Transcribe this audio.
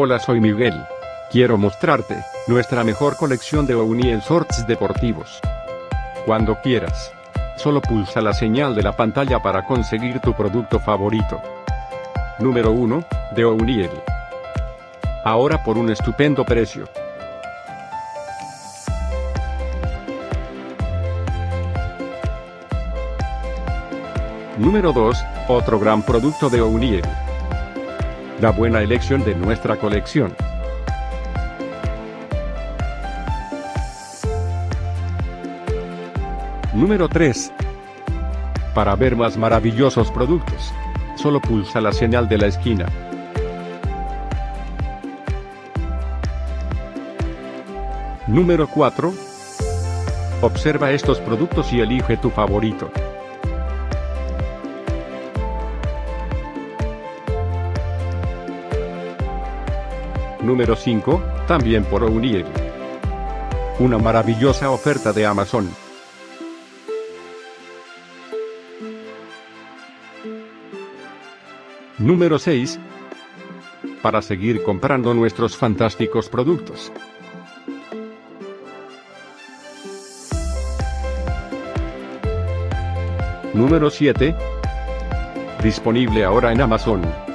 Hola soy Miguel. Quiero mostrarte, nuestra mejor colección de O'Neill Shorts deportivos. Cuando quieras. Solo pulsa la señal de la pantalla para conseguir tu producto favorito. Número 1, de O'Neill. Ahora por un estupendo precio. Número 2, otro gran producto de O'Neill. La buena elección de nuestra colección. Número 3. Para ver más maravillosos productos, solo pulsa la señal de la esquina. Número 4. Observa estos productos y elige tu favorito. Número 5, también por O'Neill. Una maravillosa oferta de Amazon. Número 6. Para seguir comprando nuestros fantásticos productos. Número 7. Disponible ahora en Amazon.